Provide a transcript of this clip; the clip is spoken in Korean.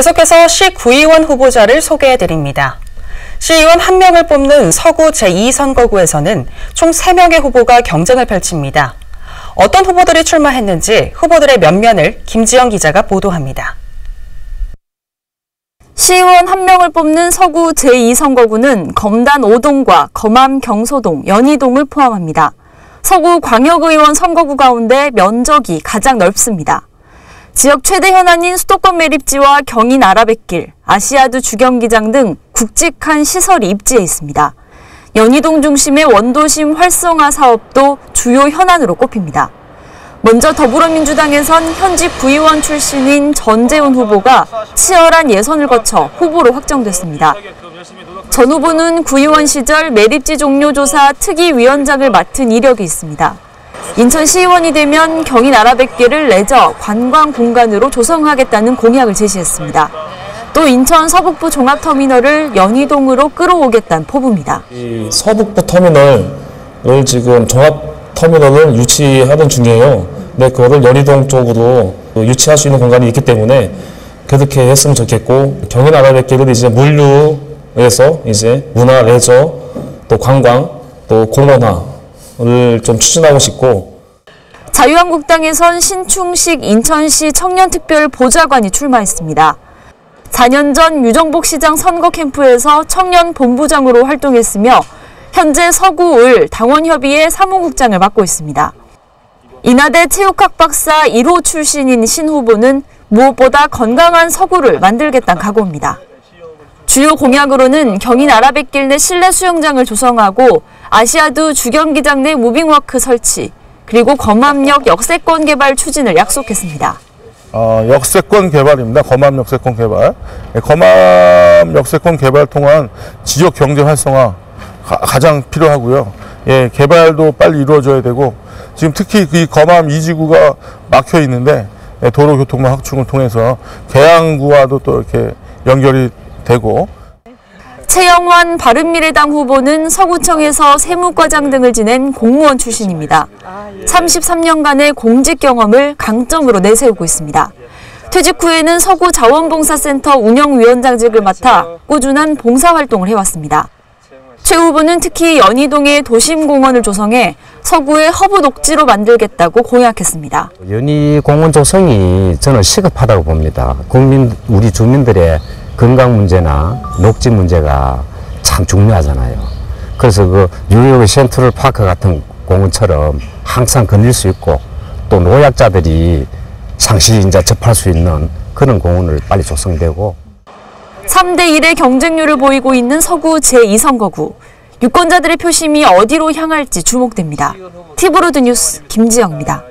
계속해서 시 구의원 후보자를 소개해드립니다. 시의원 한 명을 뽑는 서구 제2선거구에서는 총 3명의 후보가 경쟁을 펼칩니다. 어떤 후보들이 출마했는지 후보들의 면면을 김지영 기자가 보도합니다. 시의원 한 명을 뽑는 서구 제2선거구는 검단 5동과 검암 경소동, 연희동을 포함합니다. 서구 광역의원 선거구 가운데 면적이 가장 넓습니다. 지역 최대 현안인 수도권 매립지와 경인 아라뱃길, 아시아드 주경기장 등 굵직한 시설이 입지해 있습니다. 연희동 중심의 원도심 활성화 사업도 주요 현안으로 꼽힙니다. 먼저 더불어민주당에선 현직 구의원 출신인 전재훈 후보가 치열한 예선을 거쳐 후보로 확정됐습니다. 전 후보는 구의원 시절 매립지 종료 조사 특위위원장을 맡은 이력이 있습니다. 인천시의원이 되면 경인 아라뱃길을 레저 관광 공간으로 조성하겠다는 공약을 제시했습니다. 또 인천 서북부 종합터미널을 연희동으로 끌어오겠다는 포부입니다. 이 서북부 터미널을 지금 종합 터미널을 유치하는 중이에요. 근데 그거를 연희동 쪽으로 유치할 수 있는 공간이 있기 때문에 그렇게 했으면 좋겠고 경인 아라뱃길을 이제 물류에서 이제 문화, 레저, 또 관광, 또 공원화를 좀 추진하고 싶고 자유한국당에선 신충식 인천시 청년특별 보좌관이 출마했습니다. 4년 전 유정복 시장 선거 캠프에서 청년 본부장으로 활동했으며 현재 서구 을 당원협의회 사무국장을 맡고 있습니다. 인하대 체육학 박사 1호 출신인 신 후보는 무엇보다 건강한 서구를 만들겠다는 각오입니다. 주요 공약으로는 경인 아라뱃길 내 실내 수영장을 조성하고 아시아드 주경기장 내 무빙워크 설치, 그리고 검암역 역세권 개발 추진을 약속했습니다. 어, 역세권 개발입니다. 검암 역세권 개발. 예, 검암 역세권 개발 통한 지역 경제 활성화 가, 장 필요하고요. 예, 개발도 빨리 이루어져야 되고 지금 특히 이 검암 이지구가 막혀 있는데 예, 도로교통망 확충을 통해서 계양구와도 또 이렇게 연결이 되고 최영환 바른미래당 후보는 서구청에서 세무과장 등을 지낸 공무원 출신입니다. 33년간의 공직 경험을 강점으로 내세우고 있습니다. 퇴직 후에는 서구 자원봉사센터 운영위원장직을 맡아 꾸준한 봉사활동을 해왔습니다. 최 후보는 특히 연희동에 도심공원을 조성해 서구의 허브 녹지로 만들겠다고 공약했습니다. 연희 공원 조성이 저는 시급하다고 봅니다. 국민 우리 주민들의 건강 문제나 녹지 문제가 참 중요하잖아요. 그래서 그 뉴욕의 센트럴 파크 같은 공원처럼 항상 거닐 수 있고 또 노약자들이 상시 이제 접할 수 있는 그런 공원을 빨리 조성되고 3대 1의 경쟁률을 보이고 있는 서구 제2선거구. 유권자들의 표심이 어디로 향할지 주목됩니다. 티브로드 뉴스 김지영입니다.